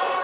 look.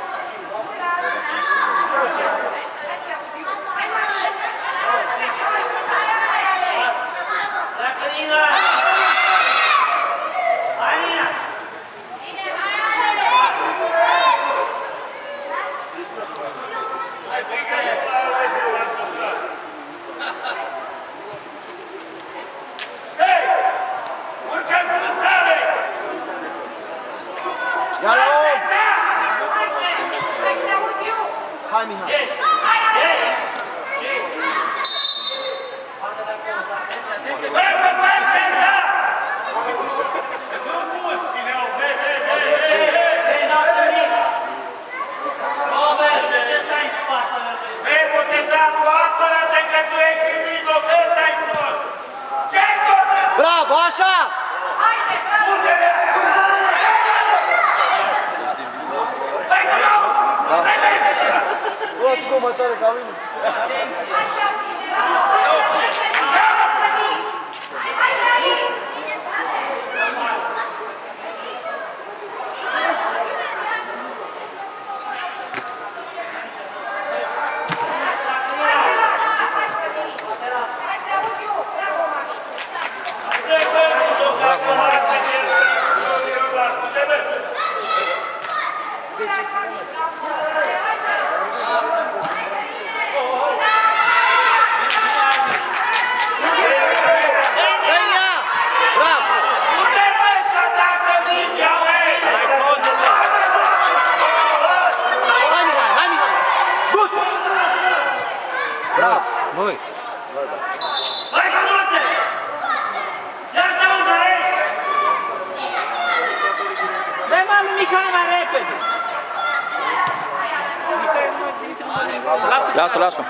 Lasă, lasă!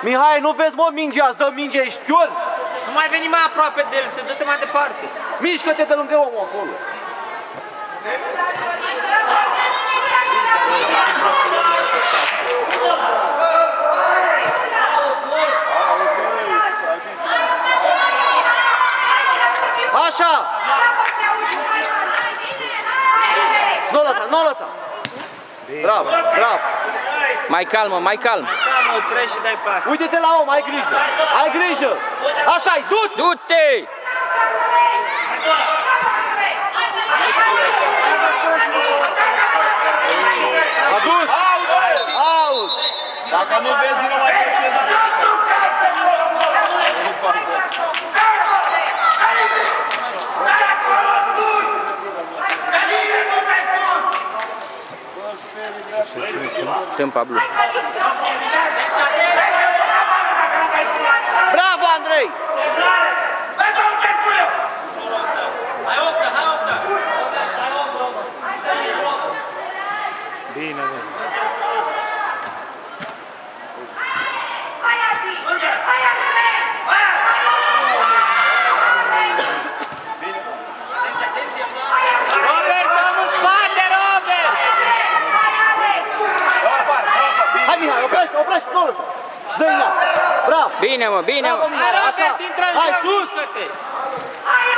Mihai, nu vezi, mă, mingea, îți dă minge, ești chior? Nu mai veni mai aproape de el, se dă-te mai departe. Mișcă-te de lângă omul acolo. Așa! Nu lăsa, nu lăsa! Bravo, bravo! Mai calmă, mai calm! Calmă, oprești și dai pas. Uite-te la om, ai grijă! Ai grijă! Așa-i, du-te! Du-te! Aduci! Aut! Dacă nu vezi, nu mai concentrezi. Tem Pablo. Mihai, oprește, oprește, nu lăsa! Dă-i la! Bravo! Bine, mă, bine, Bravo, mă! Hai, Mihai, așa! Robert, intră în Hai, joc, sus! mișcă-te!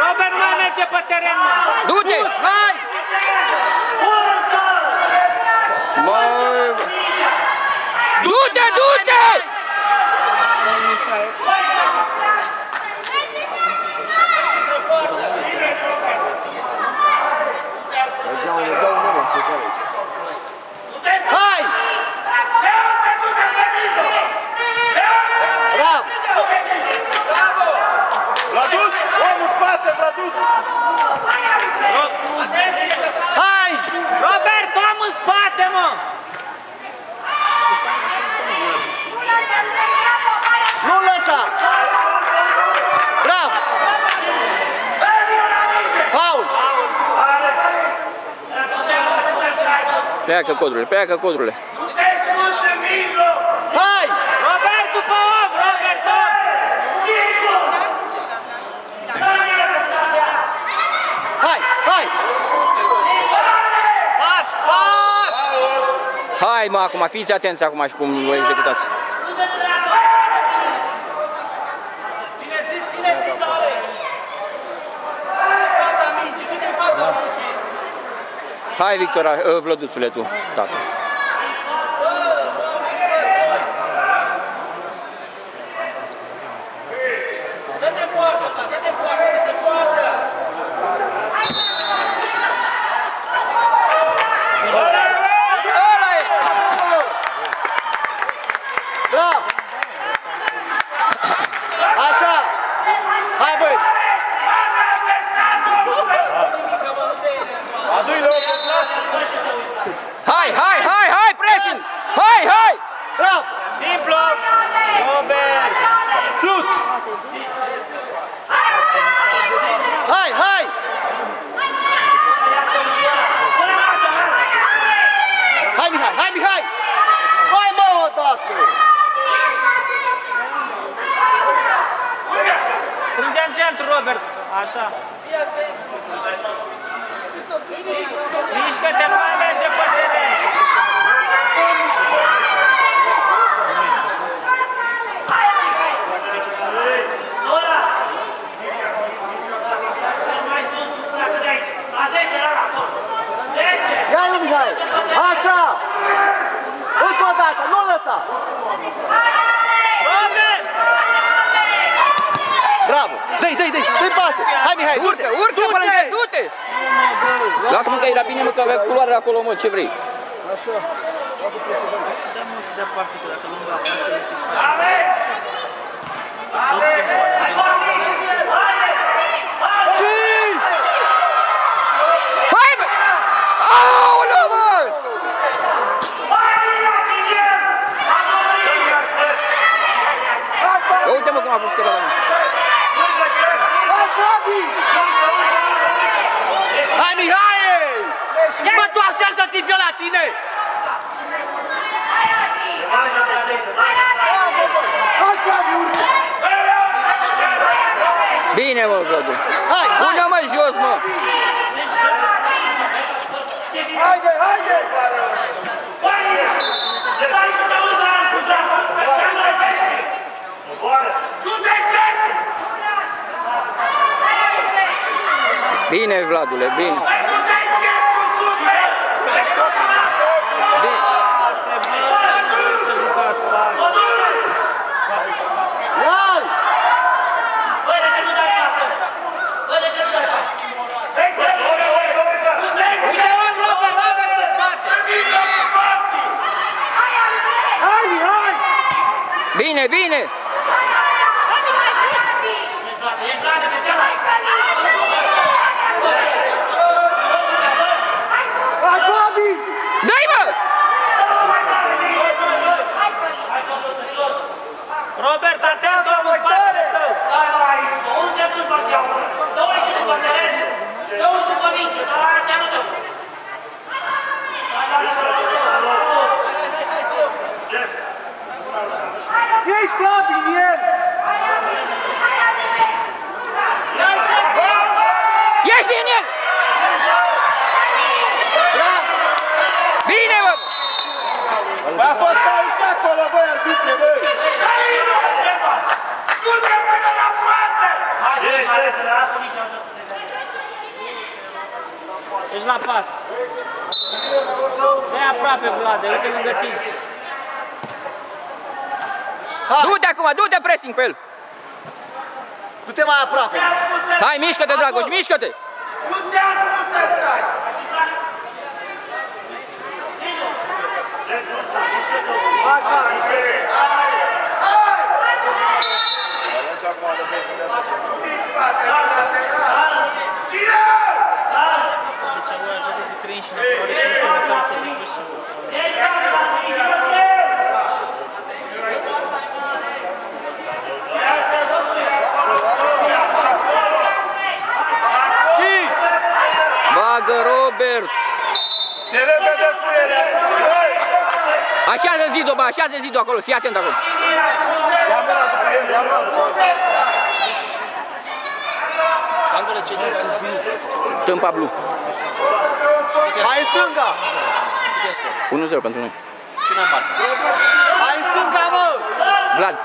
Robert, nu mai merge pe teren, mă! Du-te! Hai! Măi! Du-te, du-te! Hai! Bravo! Vladut! Om în spate, Vladut! Hai! Robert, om în spate, mă! Nu lăsa! Bravo! Paul! Pleacă codrule, pleacă codrule. Hai! Robert, după om! Robert, om! Hai! Hai! Pas, pas! Hai, mă, acum, fiți atenți acum și cum vă executați. Hai, Victor, uh, Vlăduțule, tu, tată. Dă-te poartă, tata, dă-te poartă, dă-te poartă! Ăla e! Bravo! Așa! Hai băi! Adu-i locul plastic. Hai, hai, hai, hai, pressing! Hai, hai! Bravo! Simplu! Robert! Șut! Hai, hai! Hai Mihai, hai Mihai! Hai mă odată! Strânge în centru, Robert! Așa. Mișcă-te, nu mai merge pe teren! Mai sus, nu pleacă de aici. La 10 la raport. 10! Ia nu Mihai! Așa! Încă o dată, nu lăsa! Robert! Bravo! Dă-i, dă-i, dă-i! Dă-i pase! Hai Mihai, Urcă, urcă pe lângă el, du-te! Lasă-mă că e la bine, mă, că avea culoare acolo, mă, ce vrei. Dă-mă să dea parte, că dacă nu va face, Hai, bă! Aoleu, bă! Ia Uite-mă cum a pus scăpat la mine. Hai Mihai! Bă, tu așteaptă tipul la tine! Hai Flavi, urcă! Bine, mă, Vladu. Hai, hai! Pune-mă jos, mă! Haide, haide! Bine, Vladule, bine. bine. Ia! Băi, de ce nu dai pasă? Băi, de ce nu dai pasă? Hai, Mihai! Bine, bine! Ești luată, ești luată de cealaltă. Hai, Flavi! Dai, mă! Robert, atent, omul în spatele tău! Hai, mă, aici, mă, unde te duci, mă, cheamă? Dă-o și după înțelegi? Dă-o și după minge, dar la astea nu dă. Hai, hai, hai, Ești Flavi, în el! Ești în el! Bravo! Bine, mă! Băi, a fost faul și acolo, băi, arbitre, băi. ce faci? Du-te până la poartă! Hai, să hai, te lasă nici așa să te dea. Ești la pas. Dă aproape, Vlade, uite lângă tine. Hai, Du-te acum, du-te pressing pe el! du-te mai aproape! Hai, mișcă-te, Dragoș, mișcă-te! Unde ați pus să stai? Hai, hai! Deci acum de vrei să ne aducem. Ține! Deci voi ajută cu trin și înăpăr, să vină și Ești gata, la tine, Bagă, Robert! Ce repede fluiere, băi. Așează zidul, bă, așează zidul acolo, fii atent acolo. Ia mâna după el, ia mâna după el. Tâmpa Blue. Hai în stânga! 1-0 pentru noi. Hai în stânga, mă! Vlad.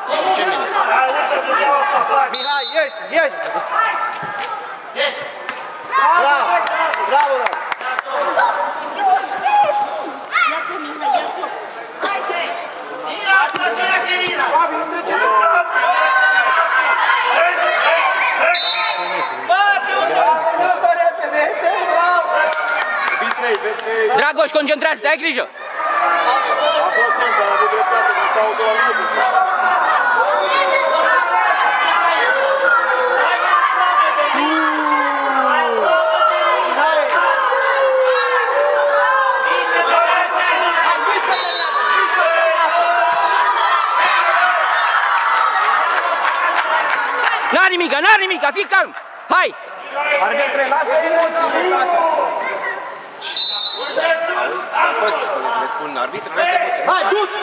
Mihai, ieși, ieși! Bravo! Bravo, bravo! Dragoș, concentrează-te, ai grijă! A fost sens, a avut dreptate, dar s-a automat. N-a nimica, n-a nimica, fii calm! Hai! Arbitre, lasă emoțiile, tată. Poți, le spun arbitru, nu se emoție. Hai, du-ți!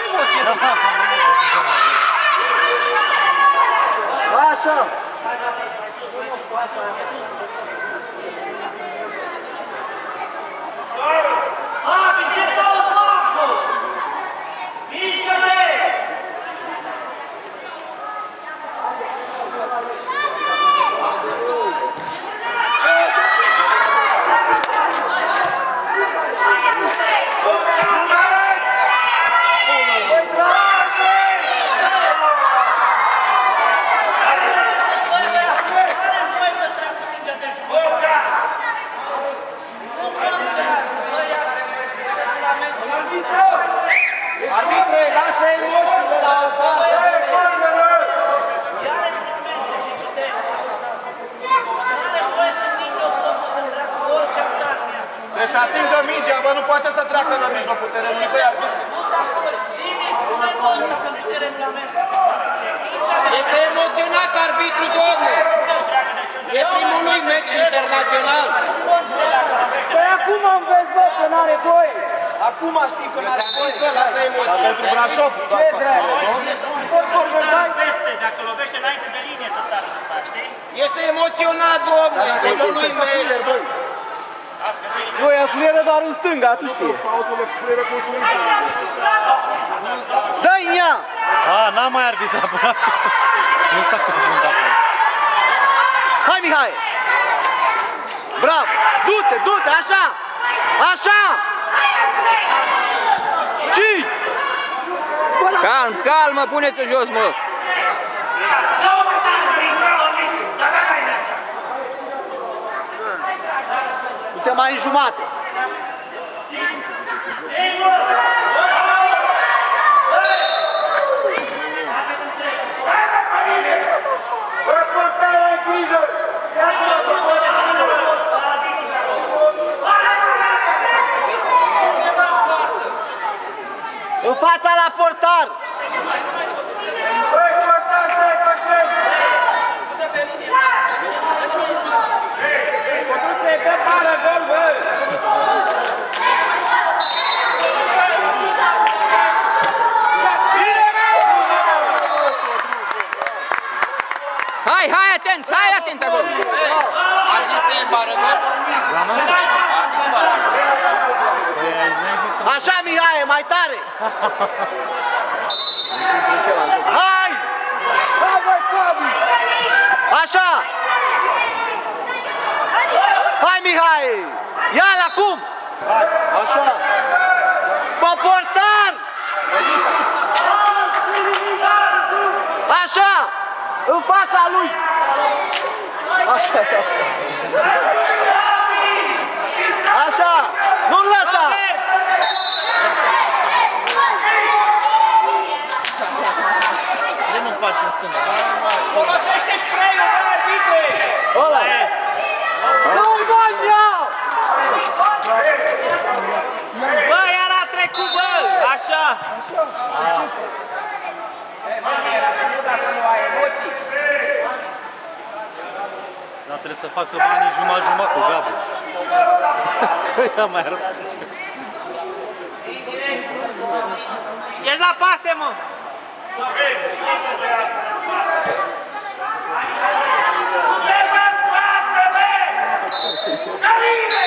Așa! Arbitre, lasă emoțiile la o parte! Trebuie să atingă mingea, bă, nu poate să treacă la mijlocul terenului, băi, arbitru. Este emoționat arbitru, domnule! E primul lui meci internațional. Păi acum am vezi, bă, că n-are voie! Acum știi că n-are voie! Lasă Dar emoții. pentru Brașov, Ce dreapă? Poți să dai? Peste, dacă lovește înainte de linie să sară după aia, știi? Este emoționat, domnule! E primul lui meci. Voi aflieră doar în stânga, tu știi. Fautul fluieră cu ușurință. Dă-i în ea! A, n-am mai arbitrat până acum. Nu s-a confruntat acum. Hai, Mihai! Bravo! Du-te, du-te, așa! Așa! Cinci! Calm, calmă, puneți-o jos, mă! Du-te mai în jumate! În fața la portar! Codruțe, dă bară, gol, bă! Hai, hai, atent, hai, atent acolo! Am zis că e bară gol. A zis bară. Așa, Mihai, mai tare! Hai! Hai, băi, Cobi! Așa! Hai, Mihai! Ia-l acum! Așa! Pe portar! Așa! În fața lui! Așa! Așa! Nu-l lăsa! Nu-mi faci în stânga. Folosește spray-ul, bă, arbitre! Ăla! Nu-i mai iau! Bă, iar a trecut, bă! Așa! Dar trebuie să facă banii jumătate-jumătate cu Gabu. Ia mai arătat. Ești la pase, mă! Putem în față, bă! Caribe!